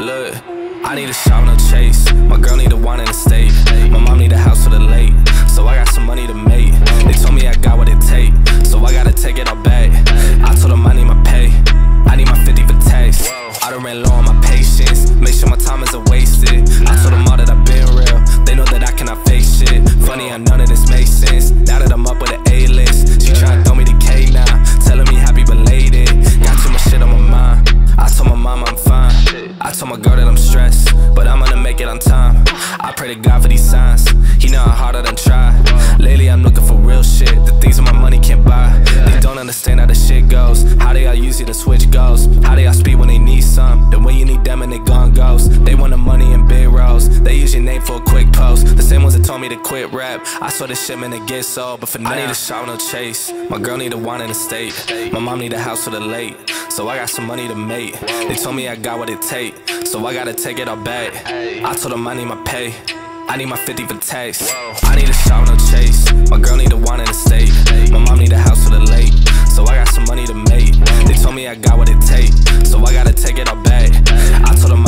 Look, I need a shot, no chase. My girl need a wine in the state. My mom need a house for the late. So I got some money to make. They told me I got what it take. So I gotta take it all back. I told them I need my pay. I need my 50 for tax. I done ran low on my patience. Make sure my time isn't wasted. I told them all that I've been real. They know that I cannot face shit. Funny how none of this makes sense. Now that I'm up with an A-list, she tryna throw me the K now. Telling me happy belated. Got too much shit on my mind. I told my mom I'm fine. I told my girl that I'm stressed, but I'm gonna make it on time. I pray to God for these signs. He know how hard I done try. Lately I'm looking for real shit. The things that my money can't buy. Don't understand how the shit goes. How they all use it to switch goes. How they all speed when they need some. Then when you need them and they gone ghost. They want the money in big rolls. They use your name for a quick post. The same ones that told me to quit rap. I saw this shit man to get sold, but for now I need a shot no chase. My girl need a wine in the state. My mom need a house for the late. So I got some money to make. They told me I got what it take. So I gotta take it all back. I told them I need my pay. I need my 50 for tax. I need a shot no chase. My girl need a wine in the state. My mom need a house for the late. So I got some money to make. They told me I got what it take. So I gotta take it all back. I told them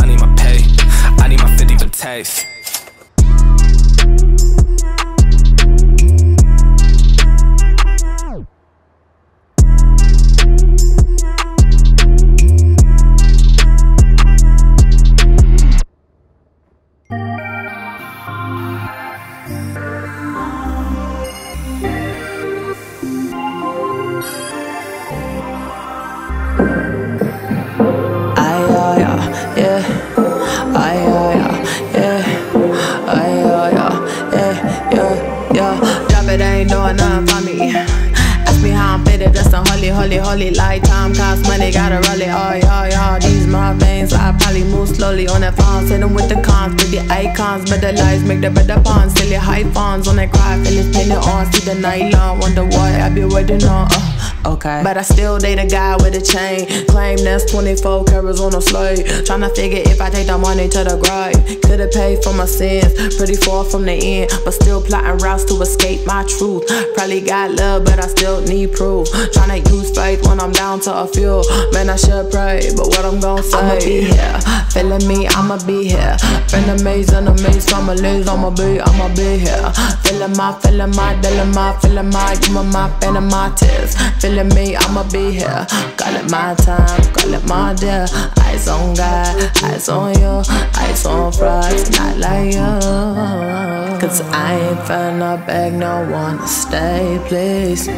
Okay. But I still date a guy with a chain. Claim that's 24 carats on a slate. Tryna figure if I take the money to the grave. Could've paid for my sins. Pretty far from the end. But still plotting routes to escape my truth. Probably got love, but I still need proof. Tryna use faith when I'm down to a few. Man, I should pray. But what I'm gon' say? I'ma be here. Feeling me, I'ma be here. Friend amazing, amazing, families, I'ma be, I'ma be here. Feeling my, feeling my, feeling my, feeling my, me my, feeling my tears. Feeling me, I'ma be here. Call it my time, call it my dear. Eyes on God, eyes on you, eyes on fries, not like you. Cause I ain't finna beg no one to stay, please.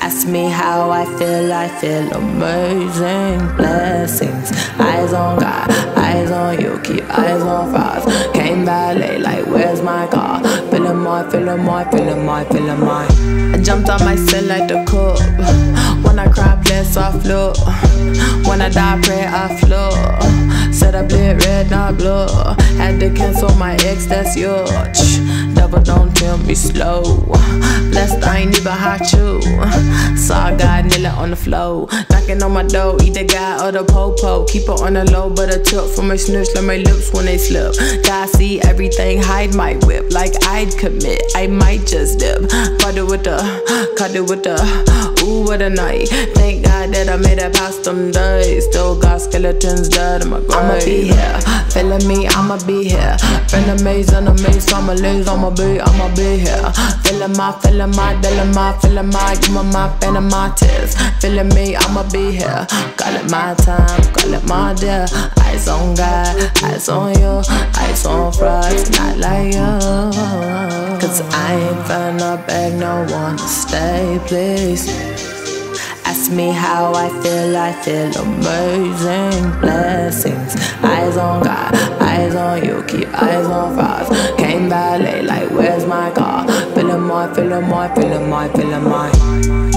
Ask me how I feel, I feel amazing blessings. Eyes on God, eyes on you, keep eyes on fries. Came ballet, like where's my car? Feeling more, feeling more, feeling more, feeling more. I jumped on my cell like the cup. When I cry, bless off flow. When I die, pray I flow. Said I bleed red, not blue. Had to cancel my ex, that's yours. Devil don't tell me slow. Blessed I ain't even hot you. Saw God kneeling on the floor. Knocking on my door, either God or the popo. Keep it on the low, but a tip from my snitch like my lips when they slip. God see everything, hide my whip. Like I'd commit, I might just dip. Caught it with the, caught it with the, ooh, what a night. Thank God that I made it past them days. Still got skeletons dead in my grave. I'ma be here, feeling me, I'ma be here. Friend amazing, amazing, families, I'ma be, I'ma be here. Feeling my, feeling my, feeling my, feeling my, give me my, feeling my tears. Feeling me, I'ma be here. Call it my time, call it my dear. Eyes on God, eyes on you, eyes on fries, not like you. Cause I ain't finna beg no one to stay, please. Me how I feel, I feel amazing blessings. Eyes on God, eyes on you, keep eyes on fries. Came ballet, like where's my car? Feeling more, feeling more, feeling more, feeling more.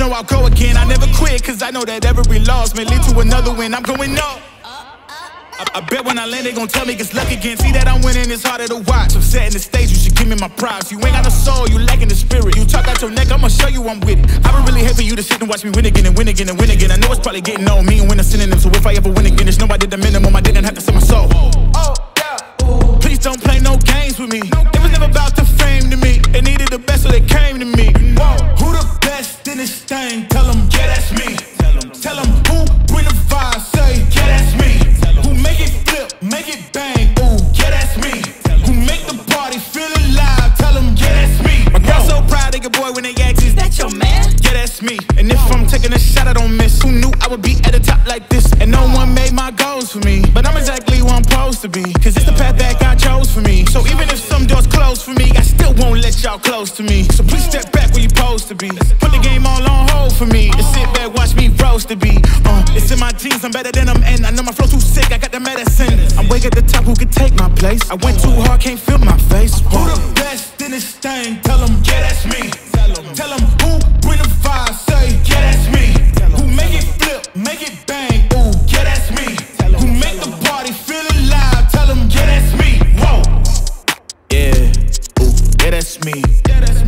Know I'll go again. I never quit, cause I know that every loss may lead to another win. I'm going up. I, bet when I land, they gon' tell me it's luck again. See that I'm winning, it's harder to watch. I'm setting the stage, you should give me my props. You ain't got no soul, you lacking the spirit. You talk out your neck, I'ma show you I'm with it. I would really for you to sit and watch me win again and win again and win again. I know it's probably getting old, me and win a synonym. So if I ever win again, it's nobody the minimum. I didn't have to sell my soul. Please don't play no games with me. It was never about the fame to me. They needed the best, so they came to me. Whoa. Who the best in this thing? Tell them, yeah, that's me. Tell them who bring the vibe, say, yeah, that's me. Place? I went too hard, can't feel my face. Who the best in this thing? Tell them, yeah, that's me. Tell them who bring the vibe, say, yeah, that's me. Who make it flip, make it bang, ooh, yeah, that's me. Who make the party feel alive, tell them, yeah, that's me. Whoa. Yeah, ooh, yeah, that's me.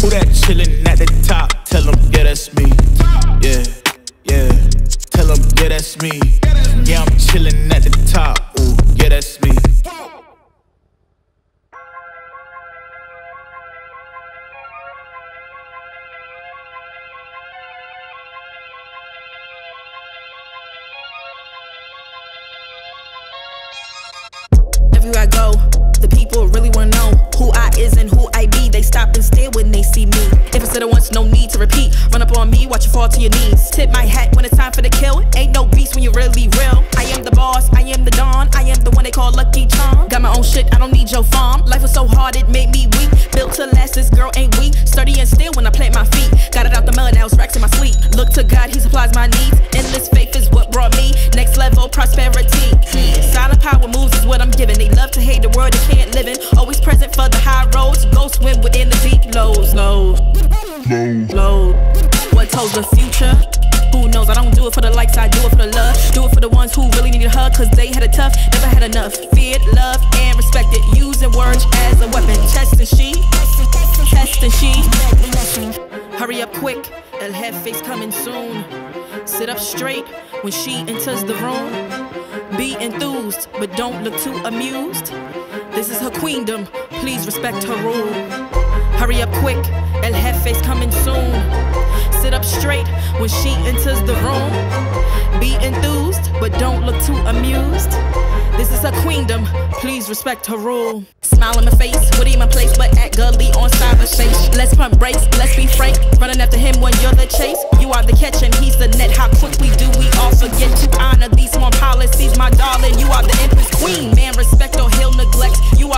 Who that chillin' at the top, tell them, yeah, that's me. Yeah, yeah, tell them, yeah, that's me. Yeah, I'm chillin' at the top, ooh, yeah, that's me. See me. If I said it once, no need to repeat. Run up on me, watch you fall to your knees. Tip my hat when it's time for the kill. Ain't no beast when you're really real. I am the boss, I am the dawn, I am the one they call Lucky Charm. Got my own shit, I don't need your farm. Life was so hard, it made me weak. Built to last, this girl ain't weak. Sturdy and still when I plant my feet. Got it out the mud, now it's racks in my sleep. Look to God, He supplies my needs. Endless faith is what brought me next level prosperity. Silent power moves is what I'm giving. They love to hate the world they can't live in. Always present for the high roads. Ghosts swim within the deep lows. Lows. The future? Who knows? I don't do it for the likes, I do it for the love. Do it for the ones who really need a hug, cause they had it tough, never had enough. Feared, loved, and respected. Using words as a weapon. Chest and she, test and she. Hurry up quick, El Jefe's coming soon. Sit up straight when she enters the room. Be enthused, but don't look too amused. This is her queendom, please respect her rule. Hurry up quick, El Jefe's coming soon. Sit up straight when she enters the room. Be enthused, but don't look too amused. This is her queendom, please respect her rule. Smile in my face, would in my place, but act gully on cyberspace. Let's pump brakes, let's be frank. Running after him when you're the chase. You are the catch and he's the net. How quickly do we all forget to honor these small policies, my darling? You are the empress queen. Man, respect or he'll neglect. You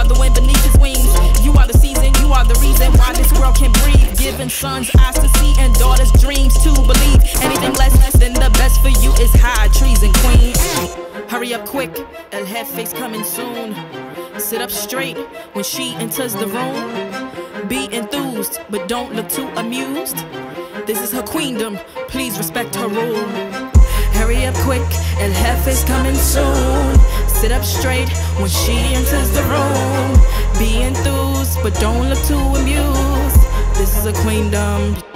sons eyes to see and daughters dreams to believe. Anything less than the best for you is high treason, queen. Hurry up quick, El Jefe's coming soon. Sit up straight when she enters the room. Be enthused, but don't look too amused. This is her queendom, please respect her rule. Hurry up quick, El Jefe's coming soon. Sit up straight when she enters the room. Be enthused, but don't look too amused. This is a queendom.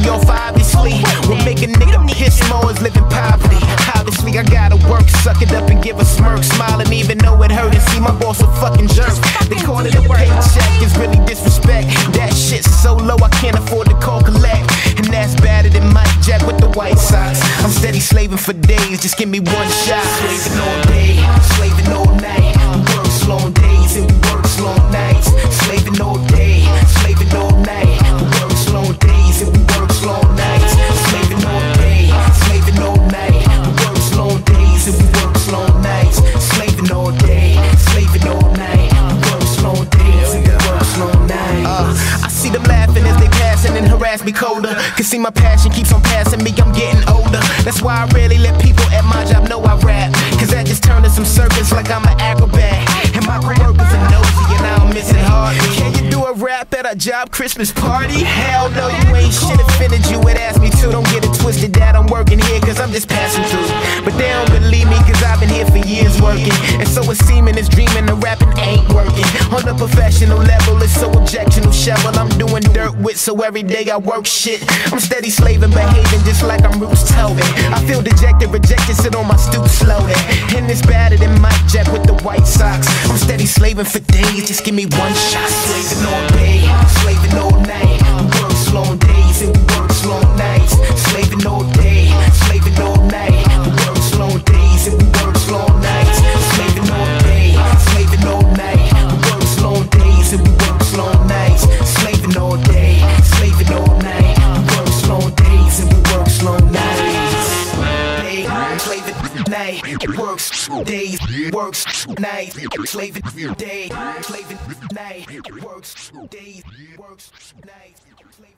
Me off, obviously, what make a nigga piss more is living poverty. Obviously, I gotta work, suck it up and give a smirk, smiling even though it hurt and see my boss a fucking jerk. They call it a paycheck, it's really disrespect. That shit's so low, I can't afford to call collect. And that's better than Mike Jack with the White socks. I'm steady slaving for days, just give me one shot. Slaving all day, like I'm an rap at a job Christmas party? Hell no, you ain't shit offended you would ask me to. Don't get it twisted that I'm working here cause I'm just passing through. But they don't believe me cause I've been here for years working. And so it's seeming it's dreaming the rapping ain't working. On a professional level, it's so objectional shovel. I'm doing dirt with, so every day I work shit. I'm steady slaving, behaving just like I'm Roots Tobin. I feel dejected, rejected, sit on my stoop slowly. And it's better than Mike Jack with the White socks. I'm steady slaving for days, just give me one shot. Slaving all day, slaving all night. We work long days and we work long nights. Slaving all day, slaving all night. We work long days and we work long nights. Slaving all day, slaving all night. We work long days and we work long nights. Slaving all day, slaving all night. We work long days and we work long nights. Day, slaving night, works days, works night, slaving day, slaving night, works days, works night, slaving.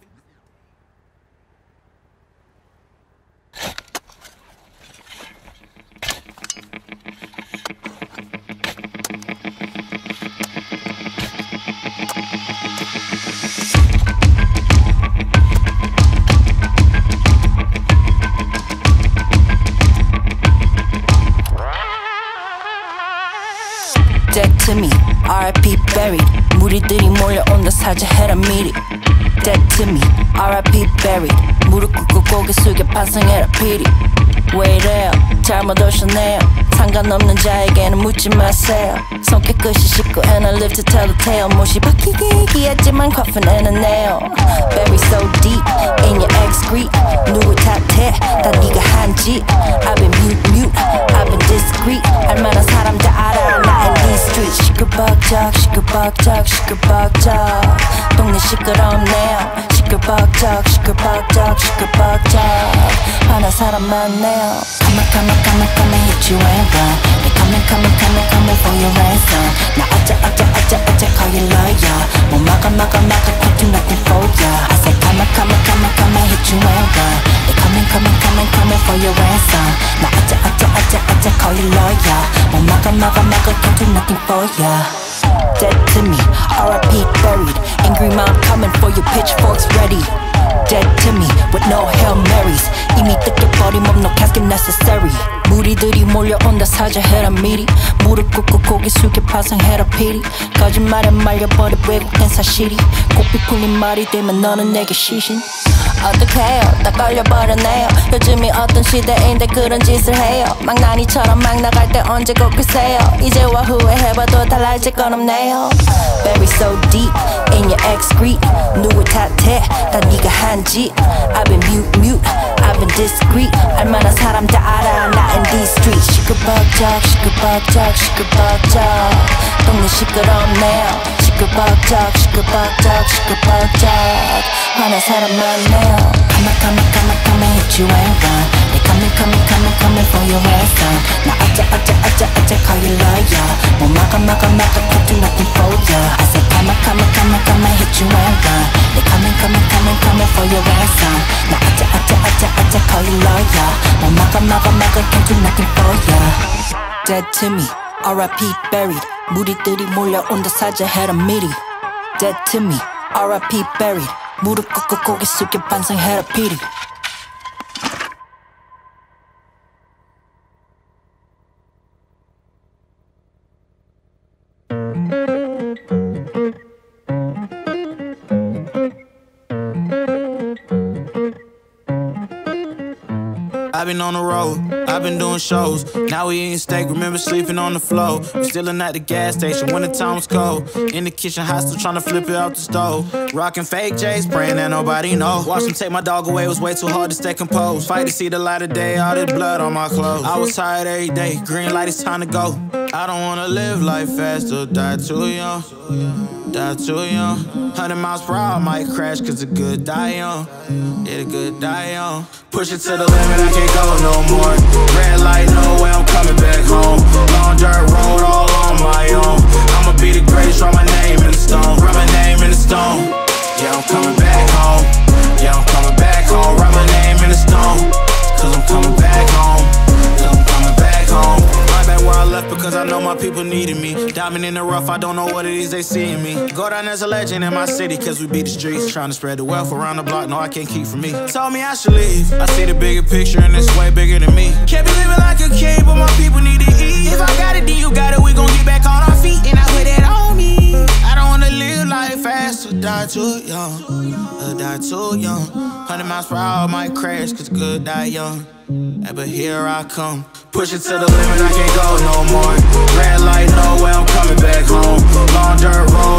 Dead to me, RIP buried 무리들이 몰려온다 사자해라 미리 Dead to me, RIP buried 무릎 꿇고 고개 숙여 반성해라 피리 왜 이래요? 잘못 오셨네요. 상관없는 자에게는 묻지 마세요. 손 깨끗이 씻고 and I live to tell the tale. 못이 박히게 얘기했지만 coffin and a nail. Bury so deep in your excrete 누구 탓해? 다 네가 한짓 시끌벅적 시끌벅적 시끌벅적 동네 시끄럽네요 시끌벅적 시끌벅적 시끌벅적 화난 사람 많네요 Come on come on come on come and hit you and run They coming coming coming coming for your ransom 나 어째 어째 어째 어째 call you lawyer 뭐 막아 막아 막아 can't do nothing for ya I said come on come on come on come and hit you and run They coming coming coming coming for your ransom 나 어째 어째 어째 어째 call you lawyer 뭐 막아 막아 막아 can't do nothing for ya Dead to me, RIP buried Angry mom coming for your pitchforks ready Dead to me with no Hail Marys 이미 뜯겨버린 몸 no casket necessary 무리들이 몰려온다 사자해라 미리 무릎 꿇고 고개 숙여 파상해라 피리 거짓말에 말려버려 왜곡된 사실이 꽃빛 풀린 말이 되면 너는 내게 시신. 어떡해요? 다 걸려버렸네요. 요즘이 어떤 시대인데 그런 짓을 해요. 망나니처럼 막 나갈 때 언제 꼭 글쎄요? 이제와 후회해봐도 달라질 건 없네요. Bury so deep in your excrete 누구 탓해? 다 네가 한짓. I've been mute mute I've been discreet 알만한 사람 다 알아 나 in these streets 시끌벅적 시끌벅적 시끌벅적 동네 시끄럽네요 시끌벅적 시끌벅적 시끌벅적 화난 사람 많네요 Come on come on come on come and hit you and run coming coming coming coming for your ransom 나 어째 어째 어째 어째 call you lawyer 뭐 막아 막아 막아 can't do nothing for ya I said come on come on come on come and hit you and run They coming coming coming coming for your ransom 나 어째 어째 어째 어째 call you lawyer 뭐 막아 막아 막아 can't do nothing for ya Dead to me RIP buried 무리들이 몰려온다 사자해라 미리 Dead to me RIP buried 무릎 꿇고 고개 숙여 반성해라 피리 Been on the road, I've been doing shows. Now we eating steak, remember sleeping on the floor. We Stealing at the gas station when the time was cold. In the kitchen, hot still trying to flip it out the stove. Rocking fake J's, praying that nobody know. Watch them take my dog away, it was way too hard to stay composed. Fight to see the light of day, all this blood on my clothes. I was tired every day, green light, it's time to go. I don't wanna live life fast or die too young. Die too young. 100 miles per hour, might crash, cause the good die young. Yeah, the good die young. Push it to the limit, I can't go no more. Red light, no way, I'm coming back home. Long dirt road, all on my own. I'ma be the greatest, write my name in the stone. Write my name in the stone. Yeah, I'm coming back home. Yeah, I'm coming back home. Write my name in the stone. Cause I'm coming back home. Where I left because I know my people needed me. Diamond in the rough, I don't know what it is they see in me. Go down as a legend in my city cause we beat the streets. Trying to spread the wealth around the block, no, I can't keep from me. Told me I should leave. I see the bigger picture and it's way bigger than me. Can't be living like a king, but my people need to eat. If I got it, then you got it, we gon' get back on our feet. And I put it on me. Wanna live life fast or die too young. Or die too young. 100 miles per hour might crash cause good die young. Yeah, but here I come. Push it to the limit, I can't go no more. Red light, no way, I'm coming back home. Long dirt road,